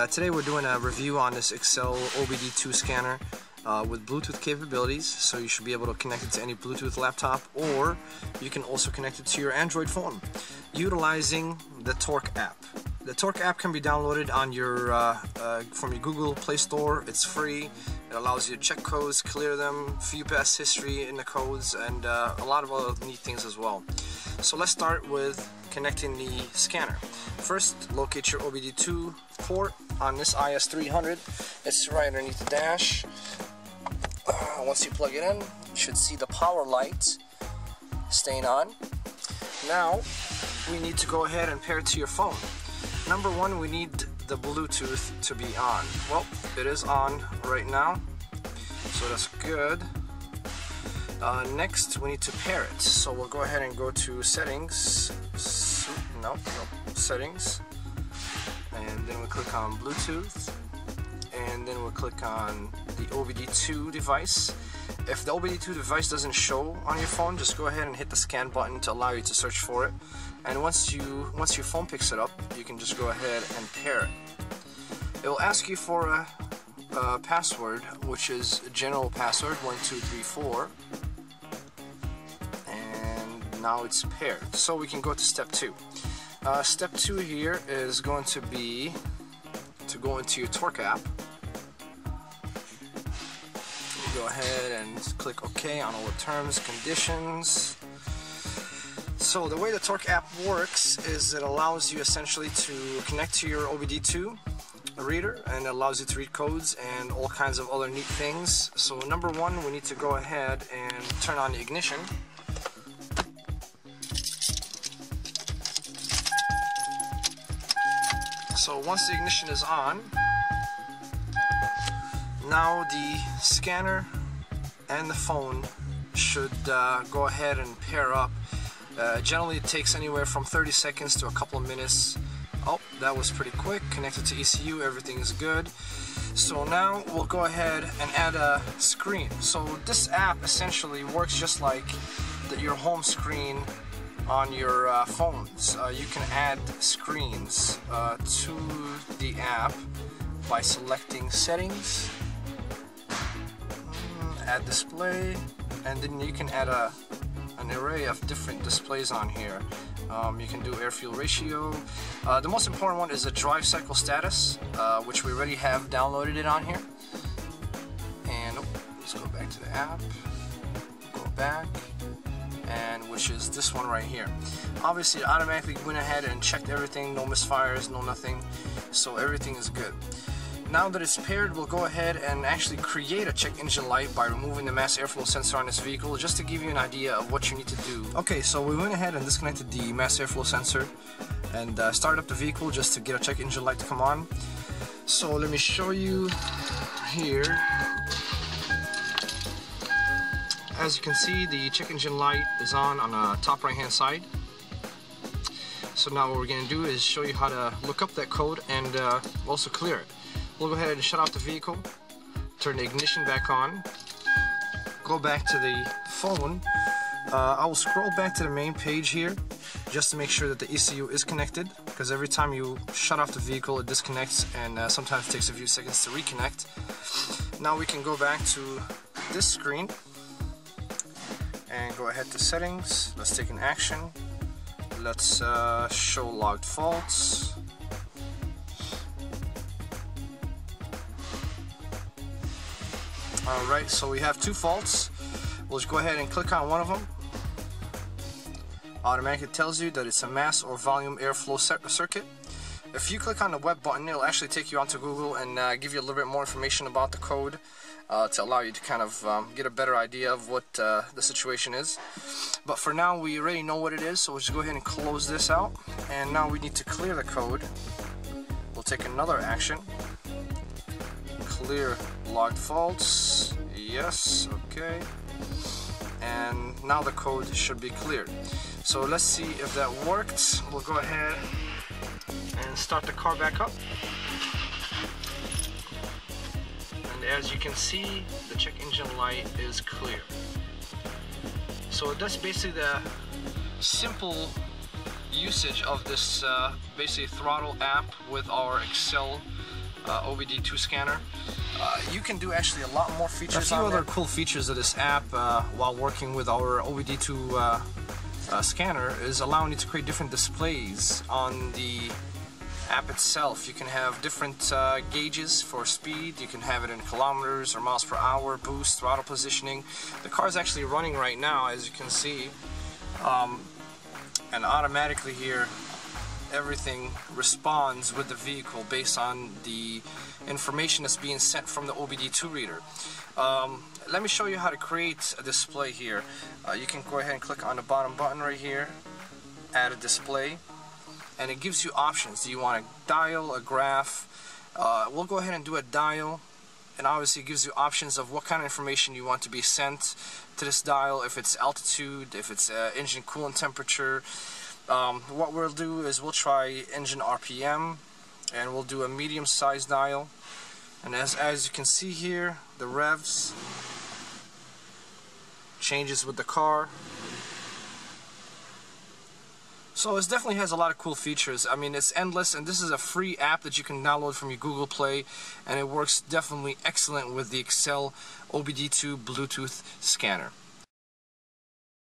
Uh, today we're doing a review on this Excel OBD2 scanner uh, with Bluetooth capabilities so you should be able to connect it to any Bluetooth laptop or you can also connect it to your Android phone utilizing the Torque app. The Torque app can be downloaded on your uh, uh, from your Google Play Store. It's free. It allows you to check codes, clear them, view past history in the codes, and uh, a lot of other neat things as well. So let's start with connecting the scanner. First, locate your OBD2 port on this IS300. It's right underneath the dash. Uh, once you plug it in, you should see the power light staying on. Now, we need to go ahead and pair it to your phone. Number one, we need the Bluetooth to be on. Well, it is on right now, so that's good. Uh, next, we need to pair it. So we'll go ahead and go to settings. No, no, settings. And then we click on Bluetooth. And then we'll click on the OBD2 device. If the OBD2 device doesn't show on your phone, just go ahead and hit the scan button to allow you to search for it. And once you once your phone picks it up, you can just go ahead and pair it. It will ask you for a, a password, which is general password 1234 now it's paired. So we can go to step two. Uh, step two here is going to be to go into your Torque app. Go ahead and click OK on all the terms, conditions. So the way the Torque app works is it allows you essentially to connect to your OBD2 reader and allows you to read codes and all kinds of other neat things. So number one, we need to go ahead and turn on the ignition. So once the ignition is on, now the scanner and the phone should uh, go ahead and pair up. Uh, generally it takes anywhere from 30 seconds to a couple of minutes. Oh, that was pretty quick. Connected to ECU, everything is good. So now we'll go ahead and add a screen. So this app essentially works just like the, your home screen on your uh, phones. Uh, you can add screens uh, to the app by selecting settings, mm, add display, and then you can add a an array of different displays on here. Um, you can do air fuel ratio. Uh, the most important one is the drive cycle status, uh, which we already have downloaded it on here. And oh, let's go back to the app. Go back and which is this one right here. Obviously, it automatically went ahead and checked everything, no misfires, no nothing, so everything is good. Now that it's paired, we'll go ahead and actually create a check engine light by removing the mass airflow sensor on this vehicle, just to give you an idea of what you need to do. Okay, so we went ahead and disconnected the mass airflow sensor and uh, started up the vehicle just to get a check engine light to come on. So let me show you here as you can see, the check engine light is on on the top right hand side. So now what we're going to do is show you how to look up that code and uh, also clear it. We'll go ahead and shut off the vehicle, turn the ignition back on, go back to the phone. Uh, I will scroll back to the main page here just to make sure that the ECU is connected because every time you shut off the vehicle it disconnects and uh, sometimes takes a few seconds to reconnect. Now we can go back to this screen and go ahead to settings. Let's take an action. Let's uh, show logged faults. Alright so we have two faults. We'll just go ahead and click on one of them. Automatically tells you that it's a mass or volume airflow circuit. If you click on the web button it'll actually take you onto Google and uh, give you a little bit more information about the code uh, to allow you to kind of um, get a better idea of what uh, the situation is. But for now, we already know what it is, so we'll just go ahead and close this out. And now we need to clear the code. We'll take another action. Clear logged faults. Yes, okay. And now the code should be cleared. So let's see if that worked. We'll go ahead and start the car back up. As you can see, the check engine light is clear. So that's basically the simple usage of this uh, basically throttle app with our Excel uh, OBD2 scanner. Uh, you can do actually a lot more features. A few other there. cool features of this app uh, while working with our OBD2 uh, uh, scanner is allowing you to create different displays on the app itself. You can have different uh, gauges for speed. You can have it in kilometers or miles per hour, boost, throttle positioning. The car is actually running right now, as you can see. Um, and automatically here, everything responds with the vehicle based on the information that's being sent from the OBD2 reader. Um, let me show you how to create a display here. Uh, you can go ahead and click on the bottom button right here, add a display and it gives you options. Do you want a dial, a graph? Uh, we'll go ahead and do a dial and obviously it gives you options of what kind of information you want to be sent to this dial, if it's altitude, if it's uh, engine coolant temperature. Um, what we'll do is we'll try engine RPM and we'll do a medium size dial and as, as you can see here the revs changes with the car so it definitely has a lot of cool features. I mean, it's endless, and this is a free app that you can download from your Google Play, and it works definitely excellent with the Excel OBD2 Bluetooth scanner.